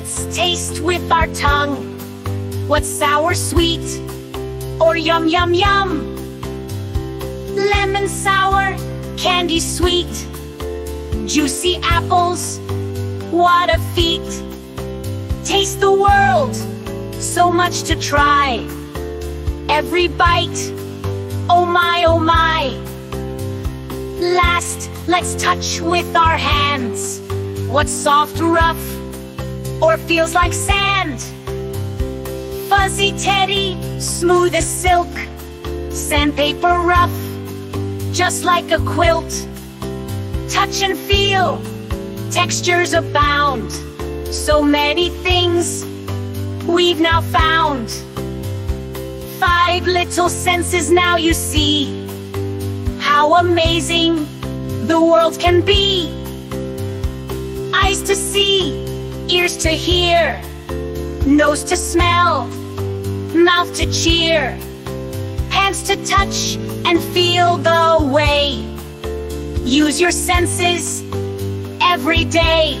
Let's taste with our tongue. What's sour sweet or yum yum yum? Lemon sour, candy sweet, juicy apples. What a feat! Taste the world, so much to try. Every bite, oh my, oh my. Last, let's touch with our hands. What's soft, rough, or feels like sand? Fuzzy teddy, smooth as silk. Sandpaper rough, just like a quilt. Touch and feel, textures abound. So many things we've now found. Five little senses now you see how amazing the world can be. Eyes to see, ears to hear, nose to smell, mouth to cheer, hands to touch and feel the way. Use your senses every day.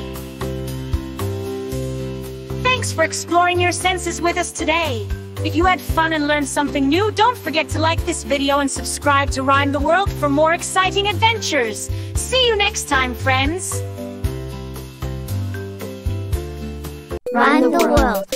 Thanks for exploring your senses with us today. If you had fun and learned something new, don't forget to like this video and subscribe to Rhyme the World for more exciting adventures. See you next time, friends. Rhyme the world.